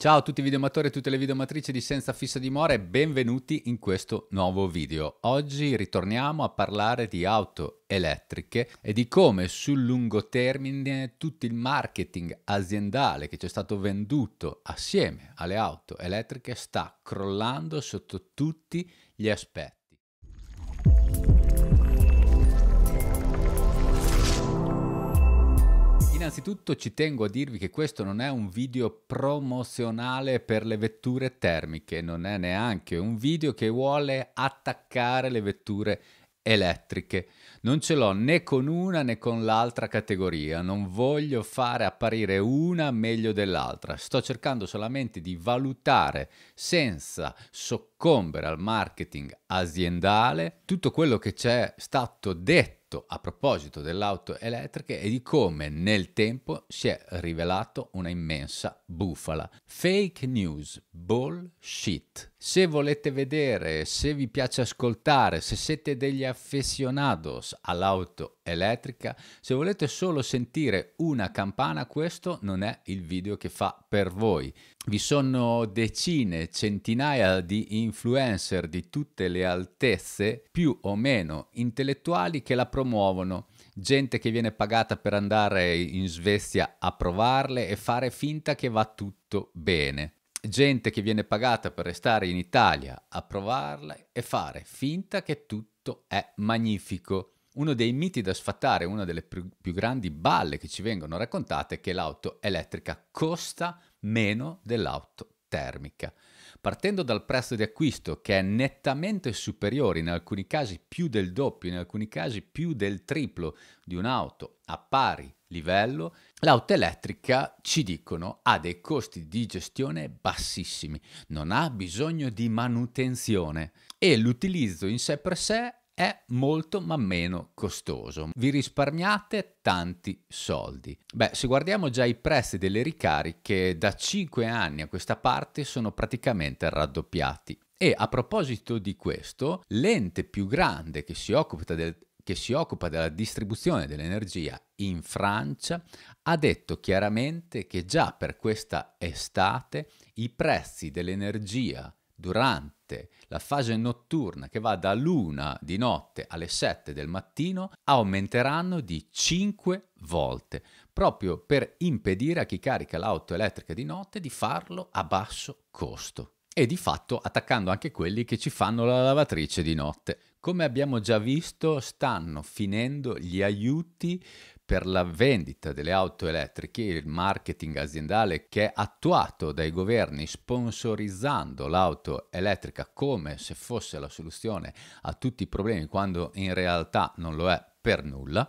Ciao a tutti i videomatori e tutte le videomatrici di Senza Fissa Dimora e benvenuti in questo nuovo video. Oggi ritorniamo a parlare di auto elettriche e di come sul lungo termine tutto il marketing aziendale che ci è stato venduto assieme alle auto elettriche sta crollando sotto tutti gli aspetti. Innanzitutto ci tengo a dirvi che questo non è un video promozionale per le vetture termiche, non è neanche un video che vuole attaccare le vetture elettriche. Non ce l'ho né con una né con l'altra categoria, non voglio fare apparire una meglio dell'altra, sto cercando solamente di valutare senza soccombere al marketing aziendale tutto quello che c'è stato detto detto a proposito dell'auto elettrica e di come nel tempo si è rivelato una immensa bufala. Fake news, bullshit. Se volete vedere, se vi piace ascoltare, se siete degli affezionados all'auto elettrica, se volete solo sentire una campana, questo non è il video che fa per voi. Vi sono decine, centinaia di influencer di tutte le altezze, più o meno intellettuali, che la promuovono. Gente che viene pagata per andare in Svezia a provarle e fare finta che va tutto bene gente che viene pagata per restare in Italia a provarla e fare finta che tutto è magnifico. Uno dei miti da sfatare, una delle più, grandi balle che ci vengono raccontate è che l'auto elettrica costa meno dell'auto termica. Partendo dal prezzo di acquisto che è nettamente superiore, in alcuni casi più del doppio, in alcuni casi più del triplo di un'auto a pari livello, l'auto elettrica ci dicono ha dei costi di gestione bassissimi, non ha bisogno di manutenzione e l'utilizzo in sé per sé è molto ma meno costoso. Vi risparmiate tanti soldi. Beh, se guardiamo già i prezzi delle ricariche, da 5 anni a questa parte sono praticamente raddoppiati. E a proposito di questo, l'ente più grande che si occupa del si occupa della distribuzione dell'energia in Francia, ha detto chiaramente che già per questa estate i prezzi dell'energia durante la fase notturna che va dall'una di notte alle 7 del mattino aumenteranno di 5 volte, proprio per impedire a chi carica l'auto elettrica di notte di farlo a basso costo e di fatto attaccando anche quelli che ci fanno la lavatrice di notte. Come abbiamo già visto, stanno finendo gli aiuti per la vendita delle auto elettriche, il marketing aziendale che è attuato dai governi sponsorizzando l'auto elettrica come se fosse la soluzione a tutti i problemi, quando in realtà non lo è per nulla,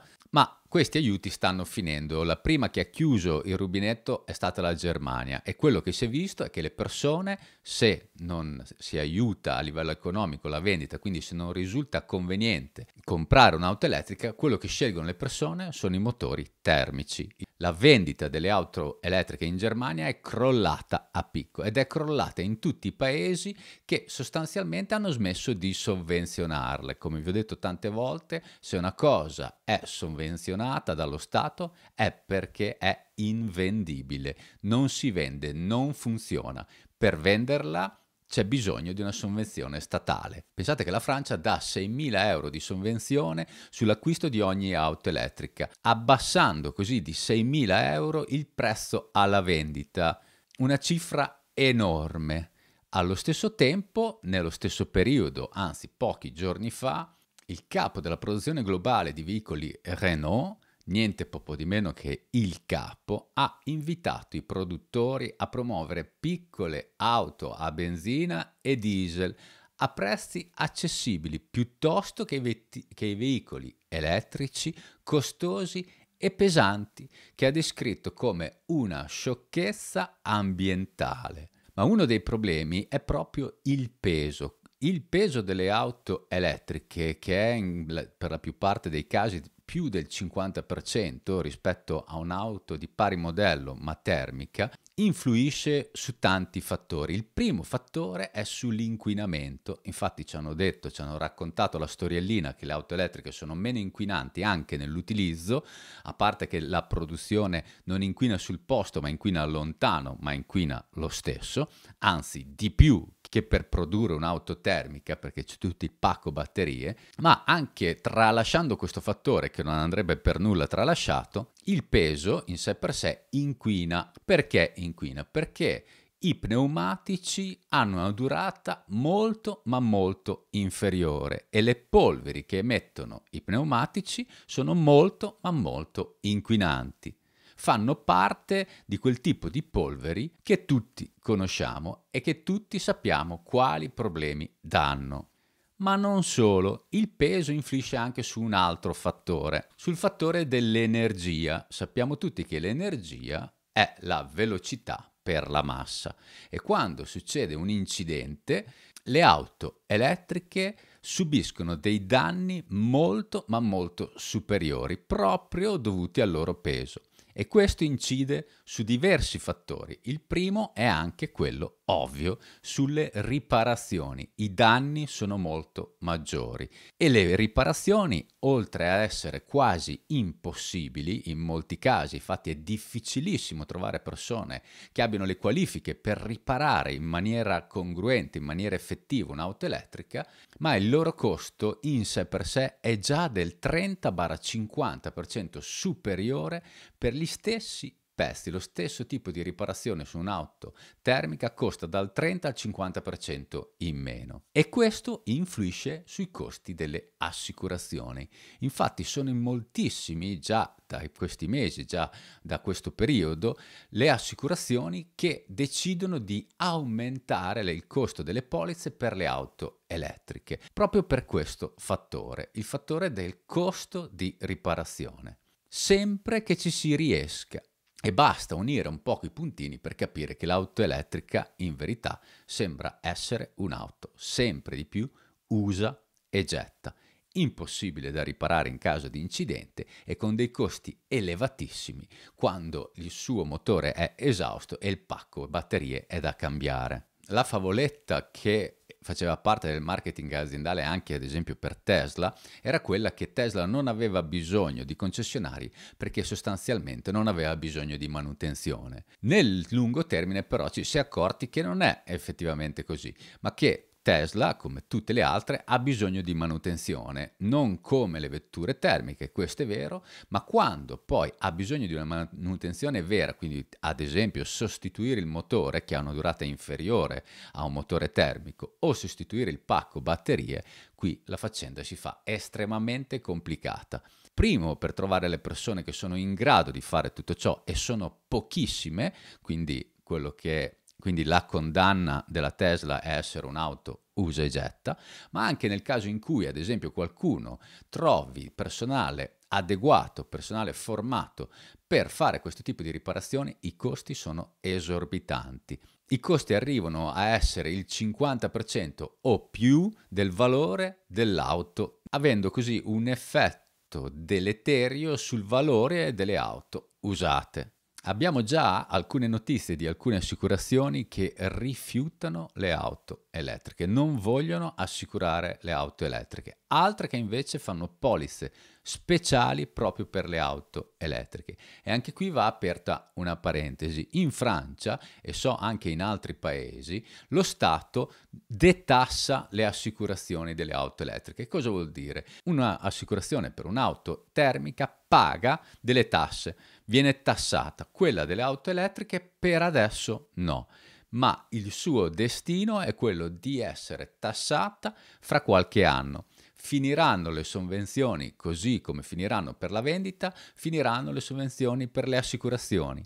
questi aiuti stanno finendo. La prima che ha chiuso il rubinetto è stata la Germania e quello che si è visto è che le persone, se non si aiuta a livello economico la vendita, quindi se non risulta conveniente comprare un'auto elettrica, quello che scelgono le persone sono i motori termici. La vendita delle auto elettriche in Germania è crollata a picco ed è crollata in tutti i paesi che sostanzialmente hanno smesso di sovvenzionarle. Come vi ho detto tante volte, se una cosa è sovvenzionata, sanzionata dallo Stato è perché è invendibile, non si vende, non funziona. Per venderla c'è bisogno di una sovvenzione statale. Pensate che la Francia dà 6.000 euro di sovvenzione sull'acquisto di ogni auto elettrica, abbassando così di 6.000 euro il prezzo alla vendita. Una cifra enorme. Allo stesso tempo, nello stesso periodo, anzi pochi giorni fa, il capo della produzione globale di veicoli Renault, niente poco di meno che il capo, ha invitato i produttori a promuovere piccole auto a benzina e diesel a prezzi accessibili piuttosto che i, che i veicoli elettrici costosi e pesanti, che ha descritto come una sciocchezza ambientale. Ma uno dei problemi è proprio il peso, il peso delle auto elettriche, che è in, per la più parte dei casi più del 50% rispetto a un'auto di pari modello ma termica, influisce su tanti fattori. Il primo fattore è sull'inquinamento. Infatti ci hanno detto, ci hanno raccontato la storiellina che le auto elettriche sono meno inquinanti anche nell'utilizzo, a parte che la produzione non inquina sul posto ma inquina lontano, ma inquina lo stesso, anzi di più che per produrre un'auto termica, perché c'è tutto il pacco batterie, ma anche tralasciando questo fattore che non andrebbe per nulla tralasciato, il peso in sé per sé inquina. Perché inquina? Perché i pneumatici hanno una durata molto ma molto inferiore e le polveri che emettono i pneumatici sono molto ma molto inquinanti fanno parte di quel tipo di polveri che tutti conosciamo e che tutti sappiamo quali problemi danno. Ma non solo, il peso influisce anche su un altro fattore, sul fattore dell'energia. Sappiamo tutti che l'energia è la velocità per la massa e quando succede un incidente le auto elettriche subiscono dei danni molto ma molto superiori proprio dovuti al loro peso e questo incide su diversi fattori. Il primo è anche quello ovvio sulle riparazioni. I danni sono molto maggiori e le riparazioni, oltre a essere quasi impossibili in molti casi, infatti è difficilissimo trovare persone che abbiano le qualifiche per riparare in maniera congruente, in maniera effettiva un'auto elettrica, ma il loro costo in sé per sé è già del 30-50% superiore per gli stessi pezzi, lo stesso tipo di riparazione su un'auto termica costa dal 30 al 50% in meno. E questo influisce sui costi delle assicurazioni. Infatti sono in moltissimi già da questi mesi, già da questo periodo, le assicurazioni che decidono di aumentare il costo delle polizze per le auto elettriche, proprio per questo fattore, il fattore del costo di riparazione. Sempre che ci si riesca e basta unire un po' i puntini per capire che l'auto elettrica in verità sembra essere un'auto sempre di più usa e getta, impossibile da riparare in caso di incidente e con dei costi elevatissimi quando il suo motore è esausto e il pacco batterie è da cambiare. La favoletta che faceva parte del marketing aziendale anche ad esempio per Tesla, era quella che Tesla non aveva bisogno di concessionari perché sostanzialmente non aveva bisogno di manutenzione. Nel lungo termine però ci si è accorti che non è effettivamente così, ma che Tesla, come tutte le altre, ha bisogno di manutenzione, non come le vetture termiche, questo è vero, ma quando poi ha bisogno di una manutenzione vera, quindi ad esempio sostituire il motore che ha una durata inferiore a un motore termico o sostituire il pacco batterie, qui la faccenda si fa estremamente complicata. Primo, per trovare le persone che sono in grado di fare tutto ciò e sono pochissime, quindi quello che quindi la condanna della Tesla è essere un'auto usa e getta, ma anche nel caso in cui, ad esempio, qualcuno trovi personale adeguato, personale formato per fare questo tipo di riparazioni, i costi sono esorbitanti. I costi arrivano a essere il 50% o più del valore dell'auto, avendo così un effetto deleterio sul valore delle auto usate. Abbiamo già alcune notizie di alcune assicurazioni che rifiutano le auto elettriche, non vogliono assicurare le auto elettriche, altre che invece fanno polizze speciali proprio per le auto elettriche. E anche qui va aperta una parentesi. In Francia e so anche in altri paesi, lo Stato detassa le assicurazioni delle auto elettriche. Cosa vuol dire? Un'assicurazione per un'auto termica paga delle tasse, viene tassata. Quella delle auto elettriche per adesso no ma il suo destino è quello di essere tassata fra qualche anno finiranno le sovvenzioni così come finiranno per la vendita, finiranno le sovvenzioni per le assicurazioni.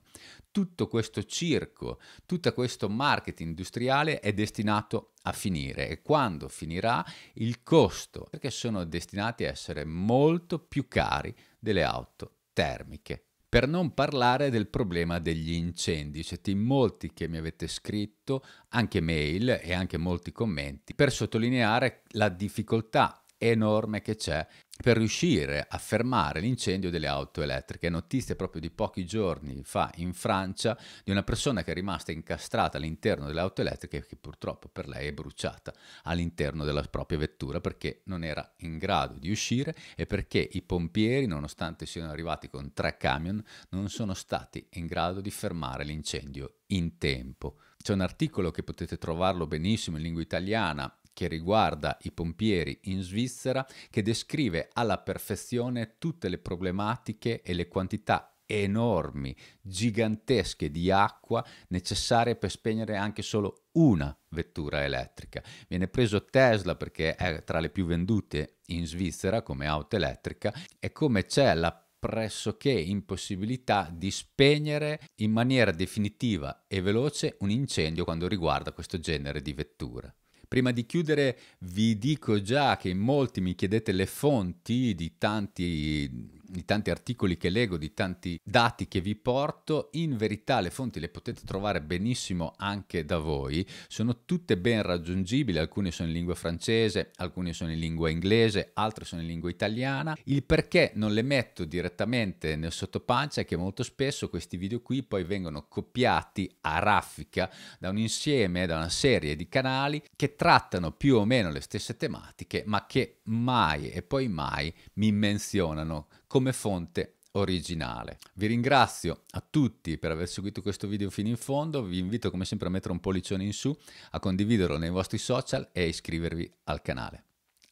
Tutto questo circo, tutto questo marketing industriale è destinato a finire e quando finirà il costo, perché sono destinati a essere molto più cari delle auto termiche. Per non parlare del problema degli incendi, siete in molti che mi avete scritto, anche mail e anche molti commenti, per sottolineare la difficoltà enorme che c'è per riuscire a fermare l'incendio delle auto elettriche. Notizia proprio di pochi giorni fa in Francia di una persona che è rimasta incastrata all'interno delle auto elettriche che purtroppo per lei è bruciata all'interno della propria vettura perché non era in grado di uscire e perché i pompieri, nonostante siano arrivati con tre camion, non sono stati in grado di fermare l'incendio in tempo. C'è un articolo che potete trovarlo benissimo in lingua italiana che riguarda i pompieri in Svizzera, che descrive alla perfezione tutte le problematiche e le quantità enormi, gigantesche di acqua necessarie per spegnere anche solo una vettura elettrica. Viene preso Tesla perché è tra le più vendute in Svizzera come auto elettrica e come c'è la pressoché impossibilità di spegnere in maniera definitiva e veloce un incendio quando riguarda questo genere di vettura. Prima di chiudere vi dico già che molti mi chiedete le fonti di tanti di tanti articoli che leggo, di tanti dati che vi porto, in verità le fonti le potete trovare benissimo anche da voi, sono tutte ben raggiungibili, alcune sono in lingua francese, alcune sono in lingua inglese, altre sono in lingua italiana. Il perché non le metto direttamente nel sottopancia è che molto spesso questi video qui poi vengono copiati a raffica da un insieme, da una serie di canali che trattano più o meno le stesse tematiche, ma che mai e poi mai mi menzionano come fonte originale. Vi ringrazio a tutti per aver seguito questo video fino in fondo, vi invito come sempre a mettere un pollicione in su, a condividerlo nei vostri social e a iscrivervi al canale.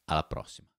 Alla prossima!